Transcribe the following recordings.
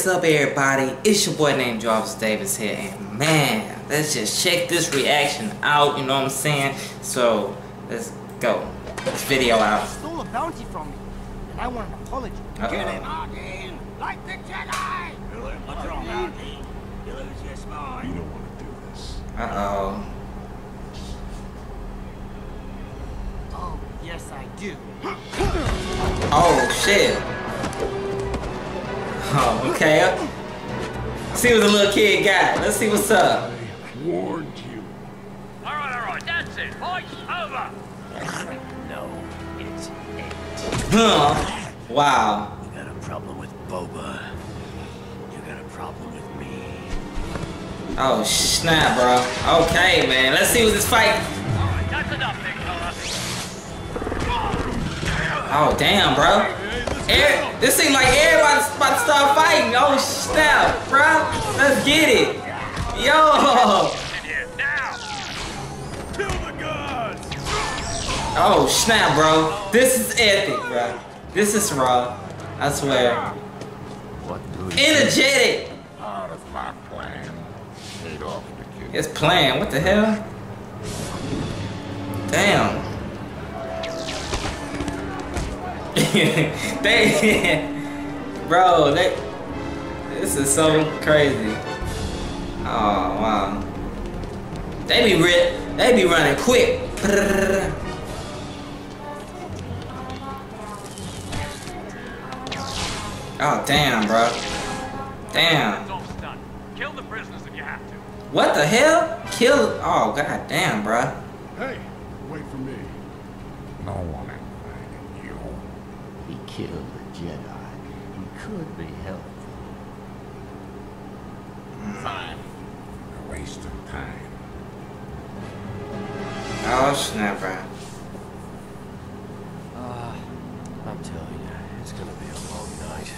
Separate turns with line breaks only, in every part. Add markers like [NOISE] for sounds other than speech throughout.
is up everybody? It's your boy named Jarvis Davis here and man, let's just check this reaction out, you know what I'm saying? So, let's go. This video out.
stole a bounty from me, and I want an apology.
Uh
Get him,
-oh.
Arkin! Like the Jedi! What's wrong, Arkin? You lose your spine.
You don't want to do this.
Uh-oh.
Oh, yes I do.
Oh, shit. Oh, okay. See what the little kid got. Let's see what's up.
I warned you.
All right, all right, that's it. Fight's over.
No, it's it.
Huh. Wow.
You got a problem with Boba. You got a problem with me.
Oh, snap, bro. Okay, man. Let's see what this fight...
All right, that's enough, big fella.
Oh, damn, bro. Every, this seems like everybody's about to start fighting. Oh, snap, bro. Let's get it. Yo.
In here, now.
Kill the gods!
Oh, snap, bro. This is epic, bro. This is raw. I swear.
What do you
Energetic.
Part of my plan. Off the.
It's playing. What the hell? Damn. [LAUGHS] they, [LAUGHS] bro, they, this is so crazy. Oh wow. They be ri they be running quick. [LAUGHS] Oh damn, bro. Damn.
It's all done. Kill the prisoners if you have to.
What the hell? Kill? Oh god damn, bro.
Hey, wait for me. No one invited you.
He killed the Jedi. He could be helpful.
Fine. A waste of time.
Oh snap, bro.
Uh, I'm telling you, it's gonna be a long night.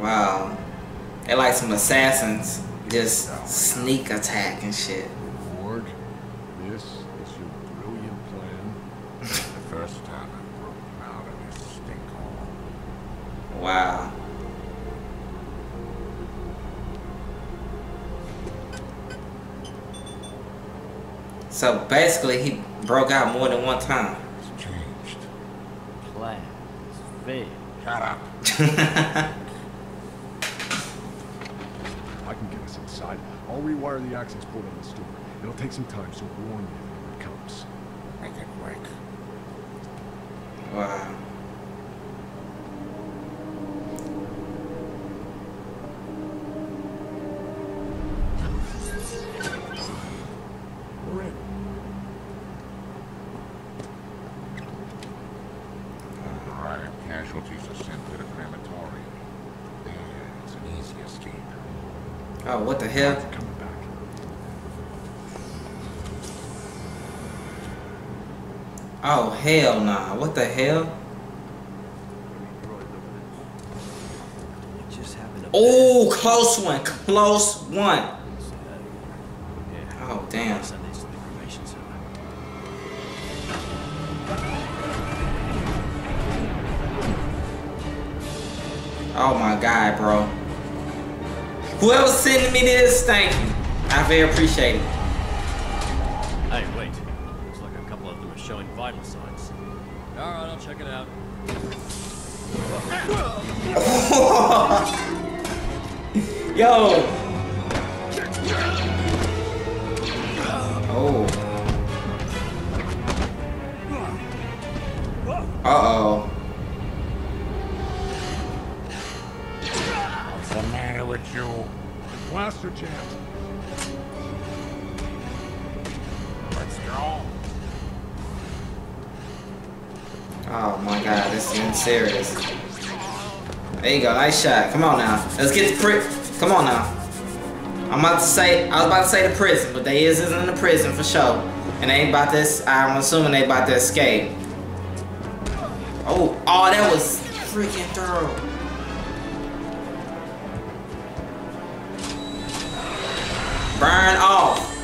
Wow. They like some assassins. Just sneak attack and shit.
Ward, this is your brilliant plan. the first time I broke him out of his stink hole.
Wow. So basically he broke out more than one time.
It's changed.
Plans failed.
Shut up. [LAUGHS] I can get us inside. I'll rewire the access port on the store. It'll take some time, so warn me if it comes. Make it quick.
Wow.
We're in. All right, casualties are sent to the crematorium. There, it's an easy escape.
Oh, what the hell? Oh, hell nah. What the hell?
It just happened to
Oh, close one. Close one.
Yeah.
Oh, damn.
Sundays to the cremation center.
Oh my god, bro. Whoever's sending me this, thank you. I very appreciate it.
Hey, wait. Looks like a couple of them are showing vital signs. Alright, I'll check it out. [LAUGHS]
Yo.
Matter with you? Blaster jam. Let's go.
Oh my god, this is serious. There you go, nice shot. Come on now. Let's get the prick. Come on now. I'm about to say, I was about to say the prison, but they is in the prison for sure. And they ain't about this, I'm assuming they about to escape. Oh, oh, that was freaking thorough. Burn off.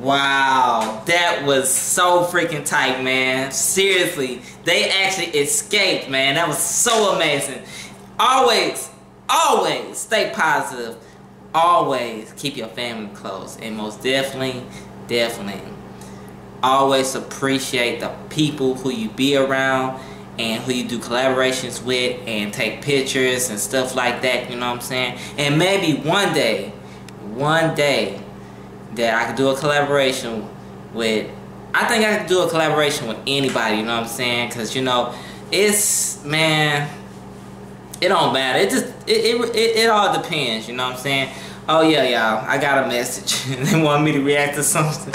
Wow, that was so freaking tight, man. Seriously, they actually escaped, man. That was so amazing. Always, always stay positive. Always keep your family close. And most definitely, definitely, always appreciate the people who you be around and who you do collaborations with and take pictures and stuff like that, you know what I'm saying? And maybe one day, one day, that I could do a collaboration with, I think I could do a collaboration with anybody, you know what I'm saying? Because, you know, it's, man, it don't matter. It just, it, it, it, it all depends, you know what I'm saying? Oh, yeah, y'all, I got a message. [LAUGHS] they want me to react to something.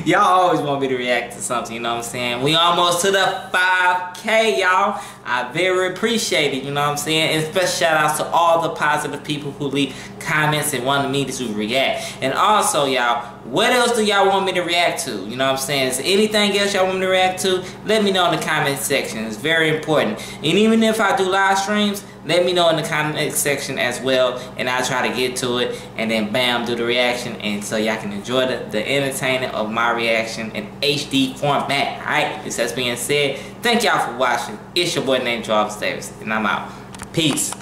[LAUGHS] y'all always want me to react to something, you know what I'm saying? We almost to the 5K, y'all. I very appreciate it, you know what I'm saying? And special shout outs to all the positive people who leave comments and wanted me to react. And also, y'all, what else do y'all want me to react to? You know what I'm saying? Is anything else y'all want me to react to? Let me know in the comment section. It's very important. And even if I do live streams, let me know in the comment section as well and I'll try to get to it and then bam do the reaction and so y'all can enjoy the, the entertainment of my reaction in HD format alright this has being said thank y'all for watching it's your boy named Jarvis Davis and I'm out peace